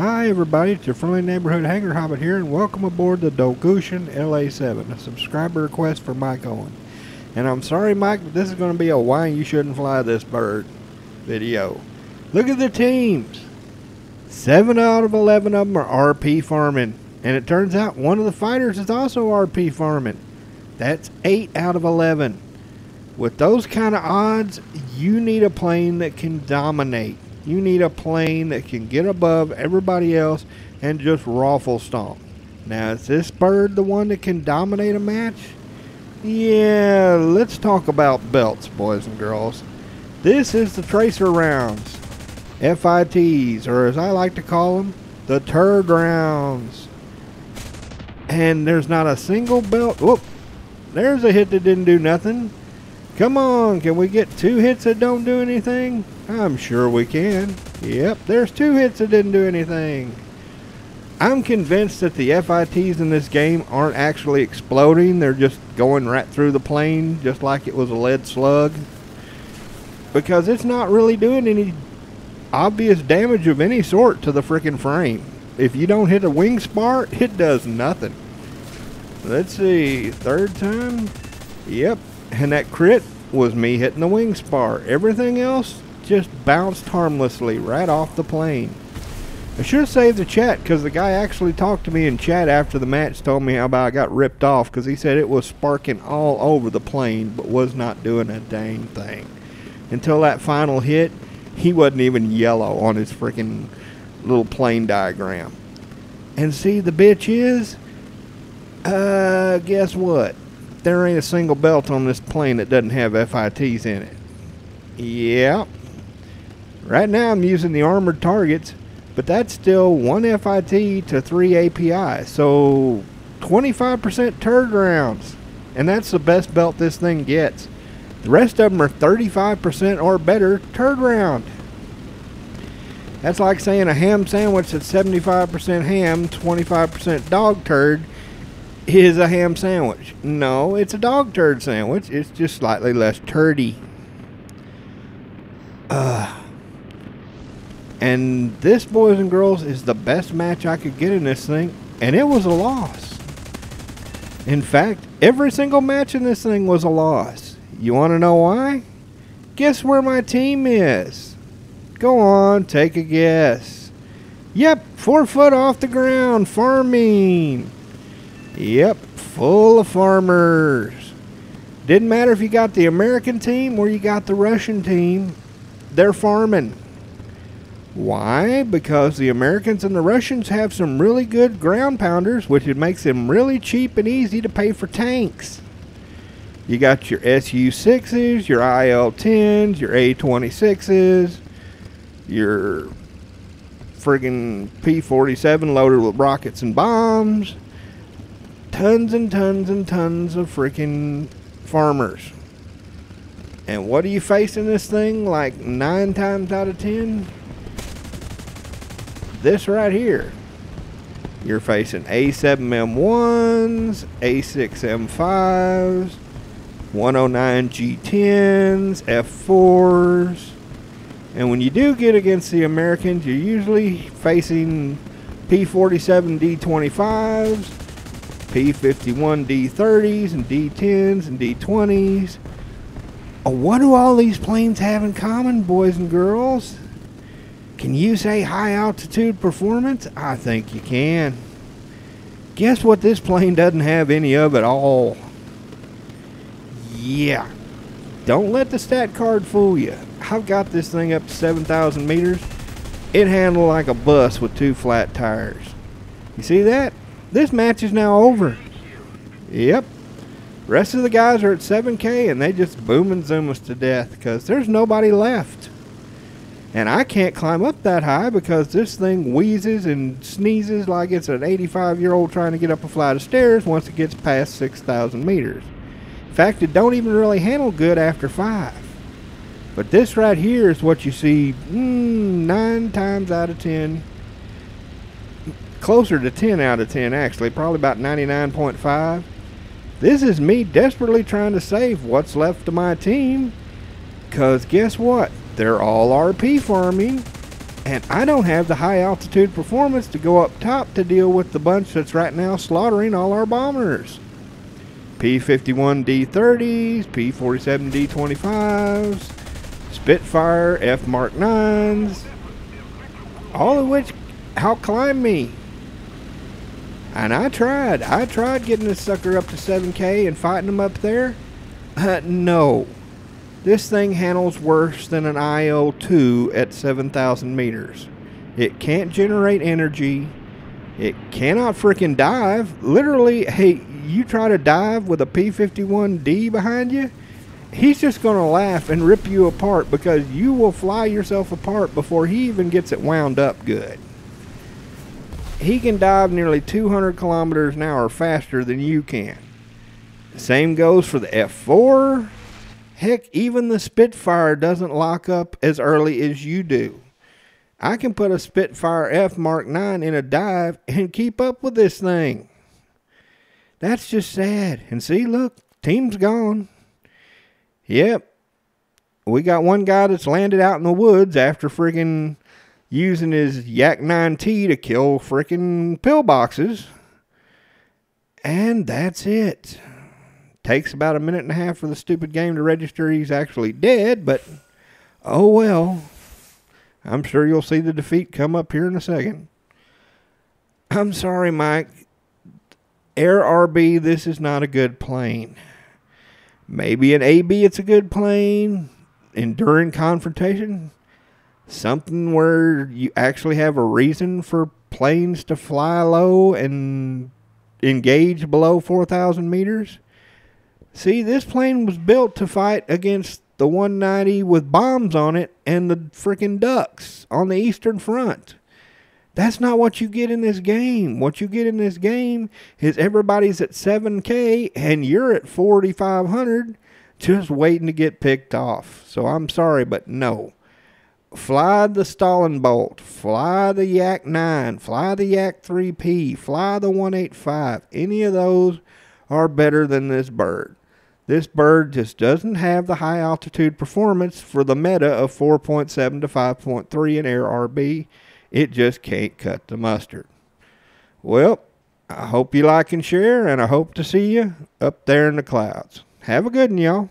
Hi everybody, it's your friendly neighborhood hangar hobbit here and welcome aboard the Dolgushin LA7, a subscriber request for Mike Owen. And I'm sorry Mike, but this is going to be a why you shouldn't fly this bird video. Look at the teams. 7 out of 11 of them are RP farming. And it turns out one of the fighters is also RP farming. That's 8 out of 11. With those kind of odds, you need a plane that can dominate. You need a plane that can get above everybody else and just raffle stomp. Now, is this bird the one that can dominate a match? Yeah, let's talk about belts, boys and girls. This is the tracer rounds, FITs, or as I like to call them, the turd rounds. And there's not a single belt. Whoop, there's a hit that didn't do nothing. Come on, can we get two hits that don't do anything? I'm sure we can. Yep, there's two hits that didn't do anything. I'm convinced that the FITs in this game aren't actually exploding. They're just going right through the plane just like it was a lead slug. Because it's not really doing any obvious damage of any sort to the freaking frame. If you don't hit a wing spar, it does nothing. Let's see, third time? Yep, and that crit was me hitting the wing spar. Everything else just bounced harmlessly right off the plane. I should have saved the chat because the guy actually talked to me in chat after the match, told me how about I got ripped off because he said it was sparking all over the plane but was not doing a dang thing. Until that final hit, he wasn't even yellow on his freaking little plane diagram. And see, the bitch is, uh, guess what? There ain't a single belt on this plane that doesn't have FITs in it. Yep. Right now I'm using the armored targets, but that's still one FIT to three API. So 25% turd rounds. And that's the best belt this thing gets. The rest of them are 35% or better turd round. That's like saying a ham sandwich that's 75% ham, 25% dog turd, is a ham sandwich. No, it's a dog turd sandwich. It's just slightly less turdy. Uh, and this, boys and girls, is the best match I could get in this thing, and it was a loss. In fact, every single match in this thing was a loss. You want to know why? Guess where my team is? Go on, take a guess. Yep, four foot off the ground, farming. Yep, full of farmers. Didn't matter if you got the American team or you got the Russian team, they're farming. Why? Because the Americans and the Russians have some really good ground pounders, which it makes them really cheap and easy to pay for tanks. You got your SU-6s, your IL-10s, your A-26s, your friggin' P-47 loaded with rockets and bombs tons and tons and tons of freaking farmers. And what are you facing this thing like nine times out of ten? This right here. You're facing A7M1s, A6M5s, 109G10s, F4s. And when you do get against the Americans, you're usually facing P47 D25s, P51 D30s and D10s and D20s. Oh, what do all these planes have in common, boys and girls? Can you say high altitude performance? I think you can. Guess what this plane doesn't have any of at all? Yeah. Don't let the stat card fool you. I've got this thing up to 7,000 meters. It handled like a bus with two flat tires. You see that? This match is now over. Yep. Rest of the guys are at 7K and they just boom and zoom us to death because there's nobody left. And I can't climb up that high because this thing wheezes and sneezes like it's an 85 year old trying to get up a flight of stairs once it gets past 6,000 meters. In fact, it don't even really handle good after 5. But this right here is what you see mm, 9 times out of 10 closer to 10 out of 10 actually, probably about 99.5. This is me desperately trying to save what's left of my team. Cause guess what? They're all RP farming. And I don't have the high altitude performance to go up top to deal with the bunch that's right now slaughtering all our bombers. P-51D30s, P-47D25s, Spitfire F Mark 9s, all of which outclimb me. And I tried. I tried getting this sucker up to 7K and fighting them up there. Uh, no. This thing handles worse than an IL-2 at 7,000 meters. It can't generate energy. It cannot freaking dive. Literally, hey, you try to dive with a P-51D behind you, he's just going to laugh and rip you apart because you will fly yourself apart before he even gets it wound up good. He can dive nearly 200 kilometers an hour faster than you can. Same goes for the F4. Heck, even the Spitfire doesn't lock up as early as you do. I can put a Spitfire F Mark 9 in a dive and keep up with this thing. That's just sad. And see, look, team's gone. Yep. We got one guy that's landed out in the woods after friggin' using his Yak 9T to kill friggin' pillboxes. And that's it. Takes about a minute and a half for the stupid game to register he's actually dead, but oh well. I'm sure you'll see the defeat come up here in a second. I'm sorry, Mike. Air RB, this is not a good plane. Maybe an AB, it's a good plane. Enduring confrontation, something where you actually have a reason for planes to fly low and engage below 4,000 meters. See, this plane was built to fight against the 190 with bombs on it and the freaking ducks on the Eastern Front. That's not what you get in this game. What you get in this game is everybody's at 7K and you're at 4,500 just waiting to get picked off. So I'm sorry, but no. Fly the Stalin Bolt, fly the Yak 9, fly the Yak 3P, fly the 185. Any of those are better than this bird. This bird just doesn't have the high altitude performance for the meta of 4.7 to 5.3 in air RB. It just can't cut the mustard. Well, I hope you like and share, and I hope to see you up there in the clouds. Have a good one, y'all.